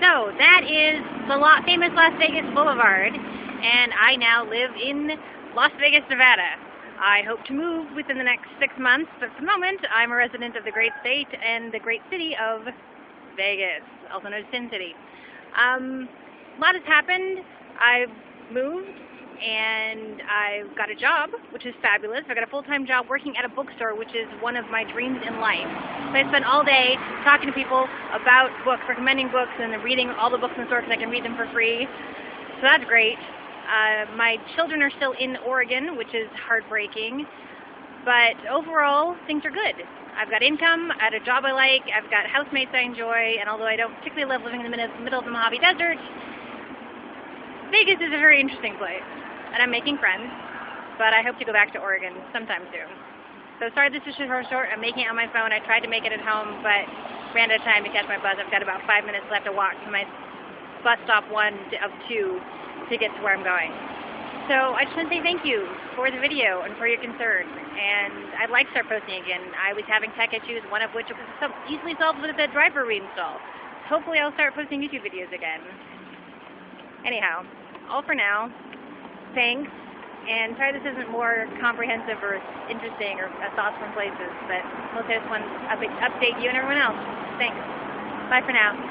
So that is the famous Las Vegas Boulevard, and I now live in Las Vegas, Nevada. I hope to move within the next six months, but for the moment, I'm a resident of the great state and the great city of Vegas, also known as Sin City. Um, a lot has happened. I've moved and I've got a job, which is fabulous. I've got a full-time job working at a bookstore, which is one of my dreams in life. So I spend all day talking to people about books, recommending books, and reading all the books in the store because I can read them for free. So that's great. Uh, my children are still in Oregon, which is heartbreaking. But overall, things are good. I've got income, I have a job I like, I've got housemates I enjoy, and although I don't particularly love living in the middle of the Mojave Desert, Vegas is a very interesting place and I'm making friends, but I hope to go back to Oregon sometime soon. So sorry this is short. I'm making it on my phone. I tried to make it at home, but ran out of time to catch my bus. I've got about five minutes left to walk to my bus stop one of two to get to where I'm going. So I just want to say thank you for the video and for your concern. And I'd like to start posting again. I was having tech issues, one of which was easily solved with a driver reinstall. Hopefully I'll start posting YouTube videos again. Anyhow, all for now thanks. And sorry this isn't more comprehensive or interesting or thoughts from places, but hopefully this one update you and everyone else. Thanks. Bye for now.